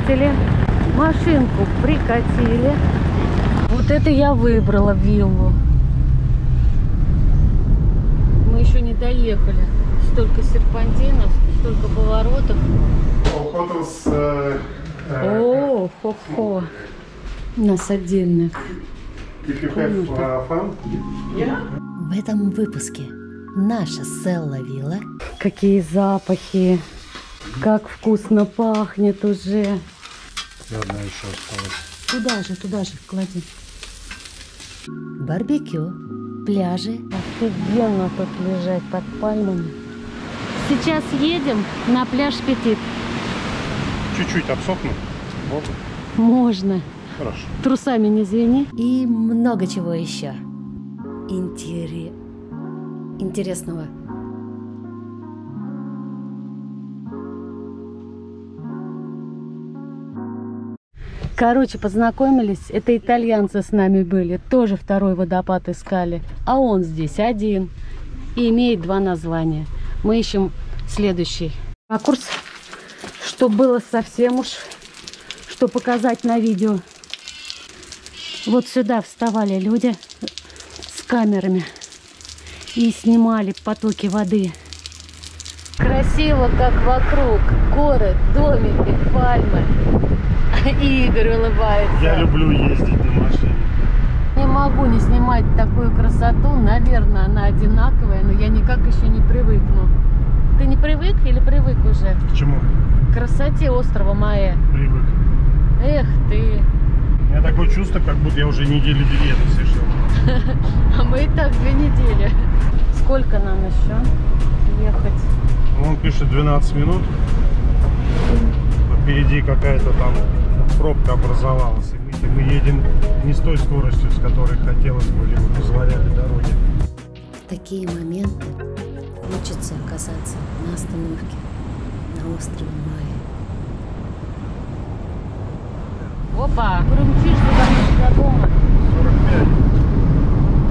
встретили, машинку прикатили. Вот это я выбрала виллу. Мы еще не доехали. Столько серпантинов, столько поворотов. Uh, uh, О, хо-хо. У нас uh, fun, В этом выпуске наша Селла Вилла Какие запахи. Как вкусно пахнет уже. одна еще осталась. Туда же, туда же клади. барбекю, пляжи, Офигенно тут лежать под пальмами. Сейчас едем на пляж Петит. Чуть-чуть обсохнут. Можно? Можно. Хорошо. Трусами не звени. и много чего еще. Интере... Интересного. Короче, познакомились. Это итальянцы с нами были. Тоже второй водопад искали. А он здесь один. И имеет два названия. Мы ищем следующий ракурс, чтобы было совсем уж, что показать на видео. Вот сюда вставали люди с камерами и снимали потоки воды. Красиво, как вокруг. Горы, домики, пальмы. И Игорь улыбается. Я люблю ездить на машине. Не могу не снимать такую красоту. Наверное, она одинаковая, но я никак еще не привыкну. Ты не привык или привык уже К чему? к красоте острова Майя? Привык. Эх ты. У меня такое чувство, как будто я уже недели две совершил. А мы и так две недели. Сколько нам еще ехать? Он пишет 12 минут. Впереди какая-то там пробка образовалась. И мы, мы едем не с той скоростью, с которой хотелось бы, или позволяли дороги. В такие моменты хочется оказаться на остановке на острове Майя. Опа, крумчишь до дома. 45.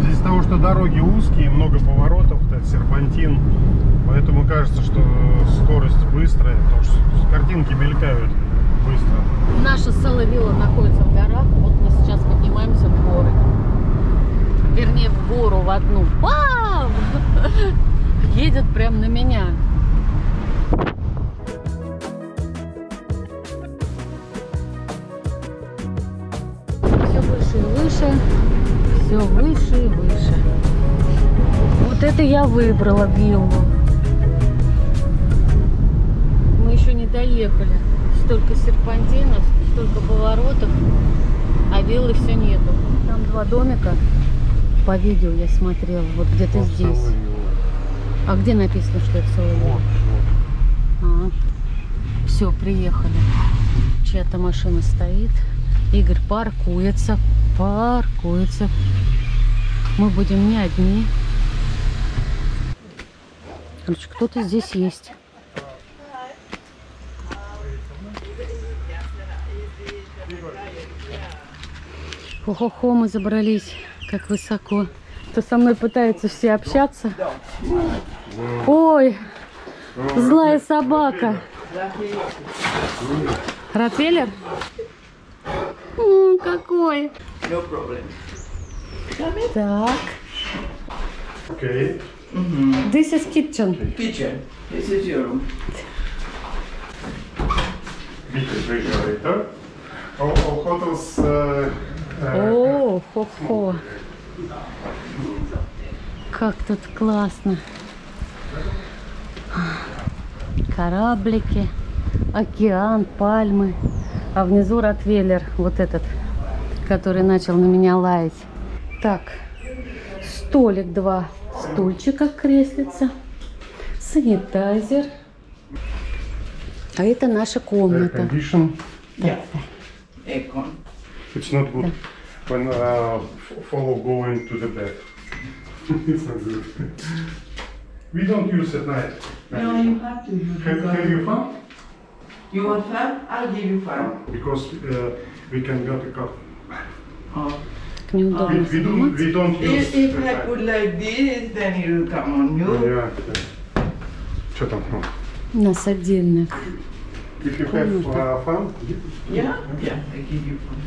Здесь из-за того, что дороги узкие, много поворотов, это серпантин, поэтому кажется, что скорость быстрая, потому что картинки мелькают быстро. Наша Соловила находится в горах. Вот мы сейчас поднимаемся в горы. Вернее, в гору в одну. Вау! Едет прям на меня. Все выше и выше. Все выше и выше. Вот это я выбрала виллу. Мы еще не доехали. Столько серпантинов, столько поворотов, а виллы все нету. Там два домика. По видео я смотрела, вот где-то здесь. А где написано, что это Соловьев? Вот, Все, приехали. Чья-то машина стоит. Игорь паркуется, паркуется. Мы будем не одни. Короче, кто-то здесь есть. Хо-хо-хо, мы забрались. Как высоко. То со мной пытаются все общаться. Ой, злая собака. Ротвейлер? М, какой. Так, Окей. this is kitchen. Kitchen. This is your room. Refrigerator. All, all hotels. Uh, uh, О, хо-хо. Как тут классно. Кораблики, океан, пальмы. А внизу Ротвейлер, вот этот, который начал на меня лаять. Так, столик, два стульчика, креслица, санитайзер. А это наша air комната. condition. Yeah. Aircon. It's not good when uh, f- follow going to the bed. it's not good. We don't use at night. No, you have to use Have, have you fun? You want fan? I'll give you fan. Because uh, we can get a cup. Oh. Так неудобно We, we, do, снимать. we don't use If, if at I night. put like this, then it will come on you. Yeah. Что там? Ну, У нас отдельно If you have uh, fun, Yeah? Yeah, I give you fun.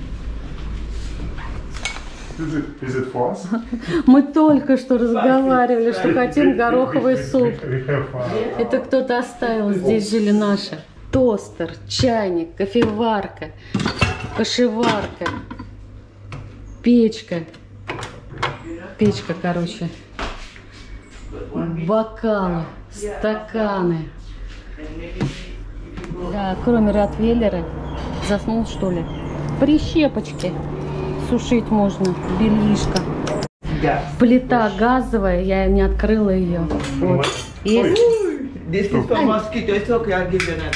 Is it, for us? Мы только что разговаривали, что хотим гороховый суп. uh, Это кто-то оставил, здесь жили наши. Тостер, чайник, кофеварка, кошеварка, печка. Печка, короче. Бокалы, стаканы. Да, кроме Ротвейлера. Заснул, что ли? Прищепочки. Сушить можно. Бельишко. Плита газовая, я не открыла ее. Вот. Есть.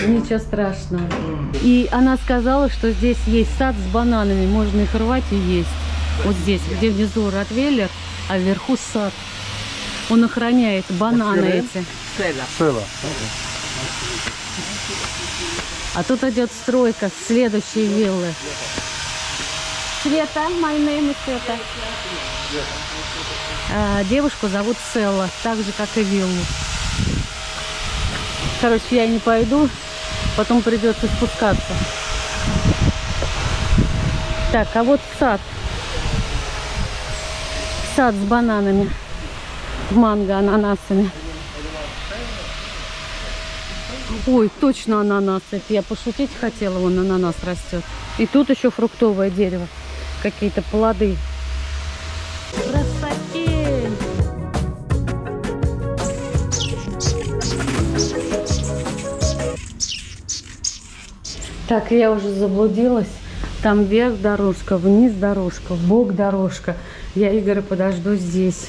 Ничего страшного. И она сказала, что здесь есть сад с бананами, можно их рвать и есть. Вот здесь, где внизу Ротвейлер, а вверху сад. Он охраняет бананы эти. Села. А тут идет стройка следующей виллы. Света, my name is Света. А, девушку зовут Селла, так же, как и виллу. Короче, я не пойду, потом придется спускаться. Так, а вот сад. Сад с бананами, манго, ананасами. Ой, точно ананас. Это я пошутить хотела, вон ананас растет. И тут еще фруктовое дерево. Какие-то плоды. Красотень! Так, я уже заблудилась. Там вверх дорожка, вниз дорожка, в бок дорожка. Я Игоря подожду здесь.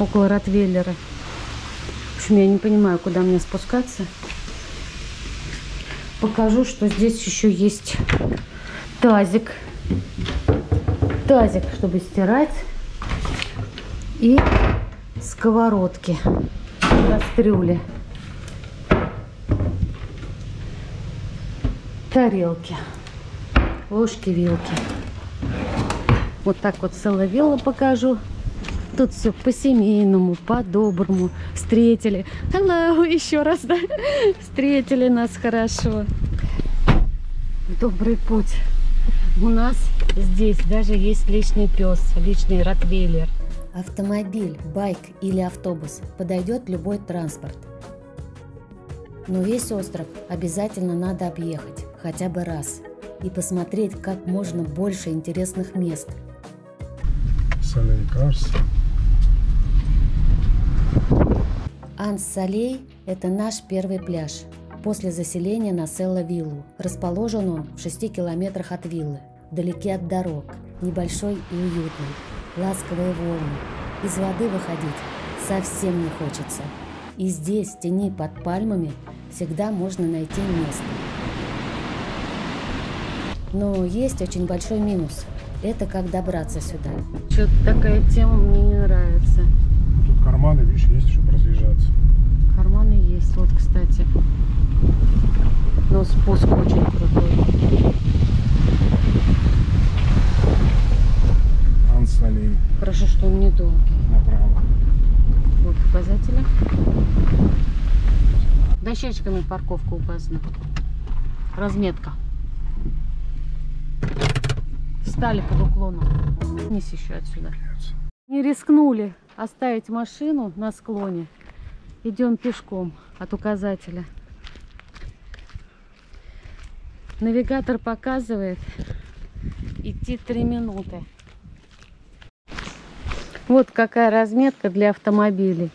Около Ротвейлера. В общем, я не понимаю, куда мне спускаться. Покажу, что здесь еще есть тазик. Тазик, чтобы стирать. И сковородки. Кастрюли. Тарелки. Ложки, вилки. Вот так вот соловела покажу. Тут все по-семейному, по-доброму. Встретили. Hello, еще раз, да? Встретили нас хорошо. Добрый путь. У нас здесь даже есть личный пес, личный ротвейлер. Автомобиль, байк или автобус подойдет любой транспорт. Но весь остров обязательно надо объехать хотя бы раз и посмотреть как можно больше интересных мест. Soleil Cars. Анс-Салей – это наш первый пляж после заселения на Селла-Виллу. Расположен он в 6 километрах от виллы, вдалеке от дорог, небольшой и уютный, ласковые волны. Из воды выходить совсем не хочется. И здесь, в тени под пальмами, всегда можно найти место. Но есть очень большой минус – это как добраться сюда. Что-то такая тема мне не нравится. Тут карманы, видишь, есть, чтобы разъезжаться. Карманы есть, вот, кстати. Но спуск очень крутой. Ансалей Хорошо, что он недолгий. направо. Вот указатели. Дощечками парковка указана. Разметка. Встали под уклоном. Вниз еще отсюда. Не рискнули оставить машину на склоне. Идем пешком от указателя. Навигатор показывает идти 3 минуты. Вот какая разметка для автомобилей.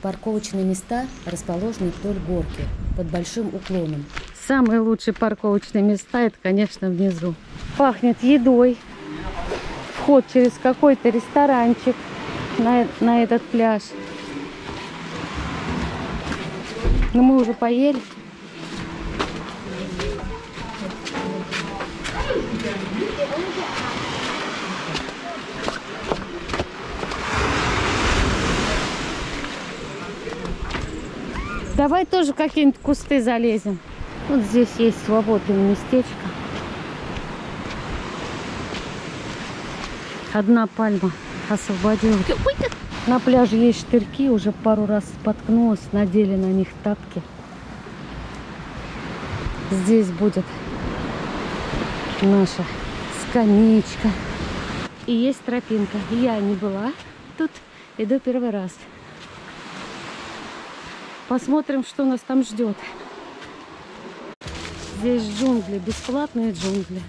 Парковочные места расположены вдоль горки под большим уклоном. Самые лучшие парковочные места это, конечно, внизу. Пахнет едой. Вход через какой-то ресторанчик на, на этот пляж. Но мы уже поели. Давай тоже какие-нибудь кусты залезем. Вот здесь есть свободное местечко. Одна пальма как- На пляже есть штырьки, уже пару раз споткнулась, надели на них тапки. Здесь будет наша скамеечка. И есть тропинка. Я не была тут, иду первый раз. Посмотрим, что нас там ждет. Здесь джунгли, бесплатные джунгли.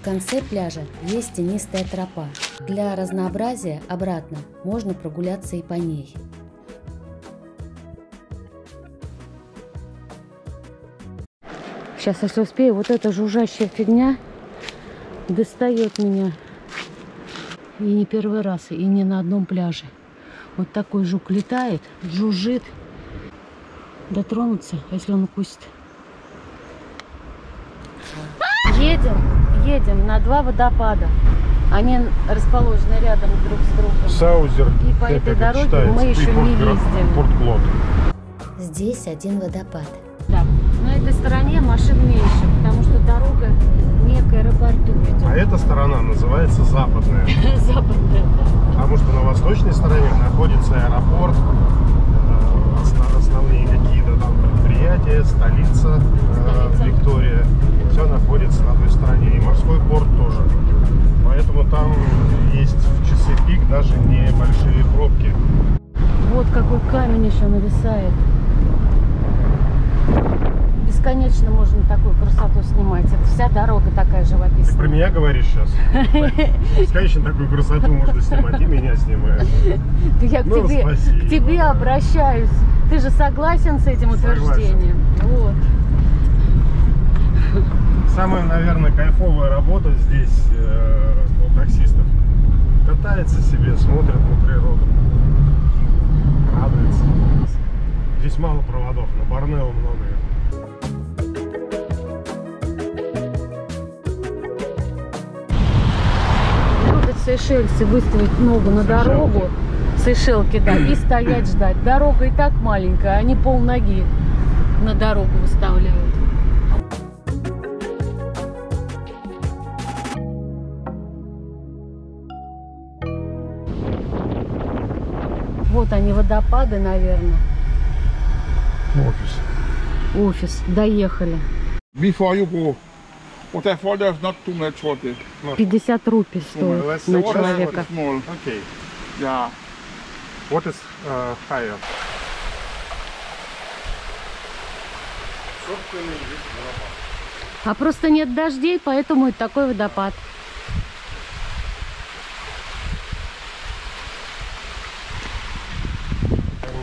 В конце пляжа есть тенистая тропа. Для разнообразия обратно можно прогуляться и по ней. Сейчас, если успею, вот эта жужжащая фигня достает меня. И не первый раз, и не на одном пляже. Вот такой жук летает, жужжит. Дотронуться, если он укусит. Едем, едем на два водопада. Они расположены рядом друг с другом. Саузер. И по этой это дороге читается, мы еще не ездим. Здесь один водопад. Да. На этой стороне машин меньше, потому что дорога не к аэропорту идет. А эта сторона называется западная. Западная. Потому что на восточной стороне находится аэропорт, э, осно- основные какие-то там предприятия, столица, э, Столица. Виктория. Все находится на той стороне. И морской порт тоже. Поэтому там есть в часы пик даже небольшие пробки. Вот какой камень еще нависает. Бесконечно можно такую красоту снимать. Это вся дорога такая Ты про живописная. меня говоришь сейчас? Бесконечно такую красоту можно снимать, и меня снимают. Да я к Ну, тебе, спасибо. к тебе обращаюсь. Ты же согласен с этим Согласен. утверждением? Вот. Самая, наверное, кайфовая работа здесь э, у таксистов. Катается себе, смотрит на природу, радуется. Здесь мало проводов, на Борнео много. их. Сейшельцы выставить ногу на Сейшелки. дорогу. Сейшелки, да, и стоять ждать. Дорога и так маленькая, они пол ноги на дорогу выставляют. Вот они, водопады, наверное. Офис. Офис. Доехали. Before you go, 50 рупий стоит на человека. Small. Окей. Yeah. What is uh, higher? А просто нет дождей, поэтому и такой водопад.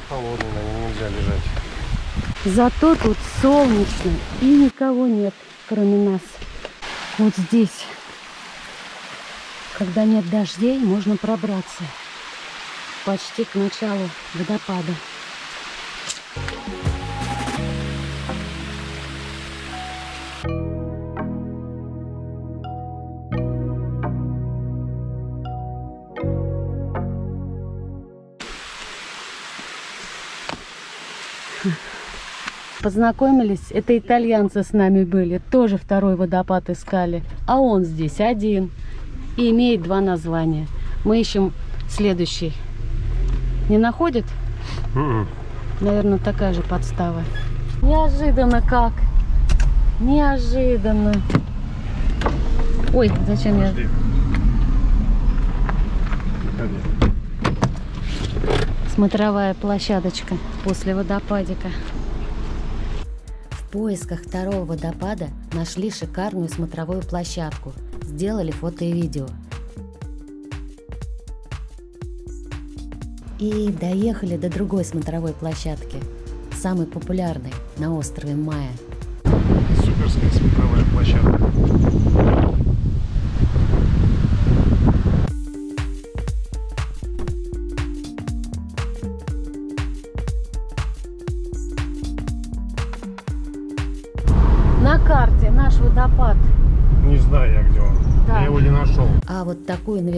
Холодный, нельзя лежать. Зато тут солнечно и никого нет, кроме нас. Вот здесь, когда нет дождей, можно пробраться почти к началу водопада. Познакомились, это итальянцы с нами были, тоже второй водопад искали. А он здесь один и имеет два названия. Мы ищем следующий. Не находит? Мгм. Наверное, такая же подстава. Неожиданно как? Неожиданно. Ой, зачем я... Выходи. Смотровая площадочка после водопадика. Поисках второго водопада нашли шикарную смотровую площадку. Сделали фото и видео. И доехали до другой смотровой площадки, самой популярной на острове Майя. Суперская смотровая площадка.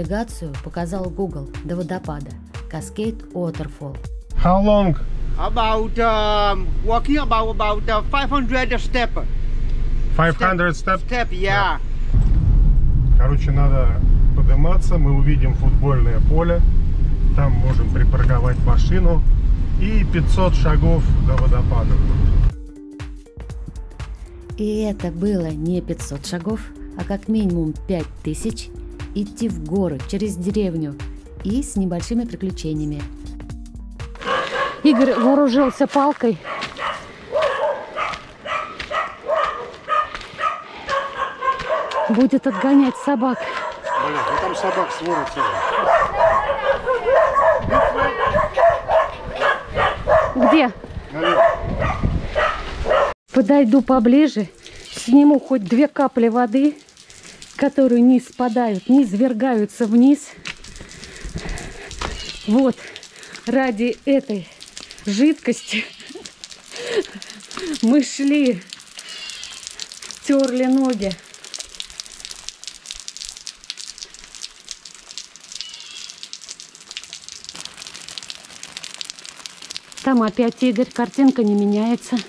Навигацию показал Google до водопада. Cascade Waterfall. How long? About um, walking about about uh, 500 step. 500 steps? Step, yeah. Короче, надо подниматься, мы увидим футбольное поле, там можем припарковать машину и 500 шагов до водопада. И это было не 500 шагов, а как минимум 5000 идти в горы через деревню и с небольшими приключениями. Игорь вооружился палкой. Будет отгонять собак. Блин, ну там собак свора целая. Где? Подойду поближе, сниму хоть две капли воды, которые не спадают, не извергаются вниз. Вот, ради этой жидкости мы шли, терли ноги. Там опять Игорь, картинка не меняется.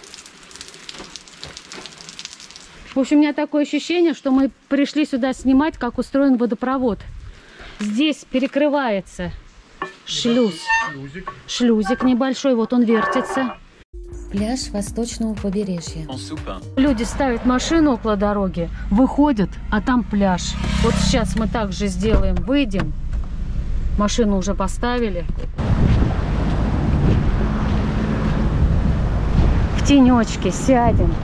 В общем, у меня такое ощущение, что мы пришли сюда снимать, как устроен водопровод. Здесь перекрывается шлюз. Шлюзик. Шлюзик небольшой, вот он вертится. Пляж восточного побережья. Люди ставят машину около дороги, выходят, а там пляж. Вот сейчас мы также сделаем, выйдем. Машину уже поставили. В тенечке сядем.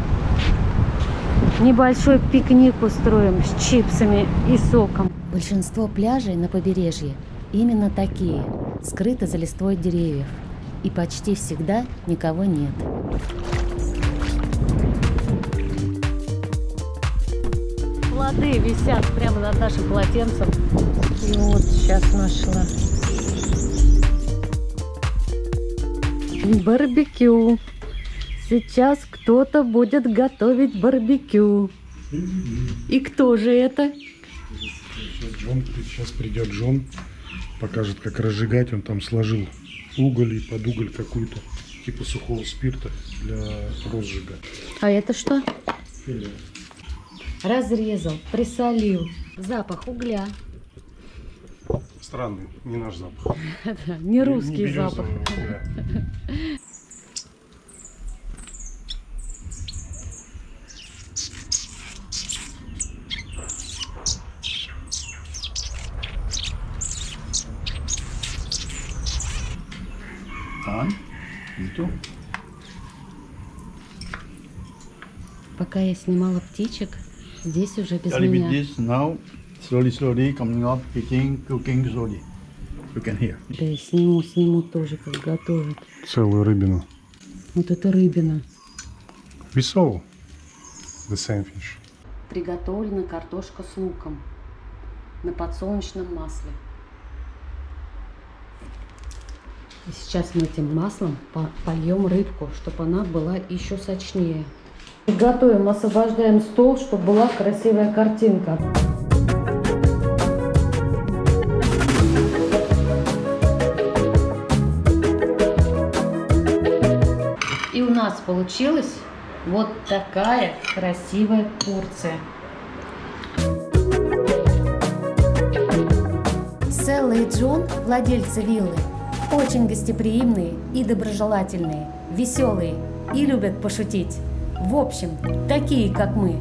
Небольшой пикник устроим с чипсами и соком. Большинство пляжей на побережье именно такие, скрыты за листвой деревьев. И почти всегда никого нет. Плоды висят прямо над нашим полотенцем. И вот сейчас нашла. Барбекю. Сейчас кто-то будет готовить барбекю. И кто же это? Сейчас Джон, сейчас придет Джон, покажет, как разжигать. Он там сложил уголь и под уголь какую-то типа сухого спирта для розжига. А это что? Филе. Разрезал, присолил. Запах угля. Странный, не наш запах. Не русский запах. Угля. Done. Itu. Пока я снимала птичек, здесь уже без A little bit меня. this now. Slowly, slowly coming up, eating, cooking slowly. You can hear. Да и сниму, сниму тоже, как готовят. Целую рыбину. Вот это рыбина. We saw the same fish. Приготовлена картошка с луком на подсолнечном масле. И сейчас мы этим маслом по- польем рыбку, чтобы она была еще сочнее. Готовим, освобождаем стол, чтобы была красивая картинка. И у нас получилась вот такая красивая порция. Селла и Джон, владельцы виллы, очень гостеприимные и доброжелательные, веселые и любят пошутить. В общем, такие, как мы.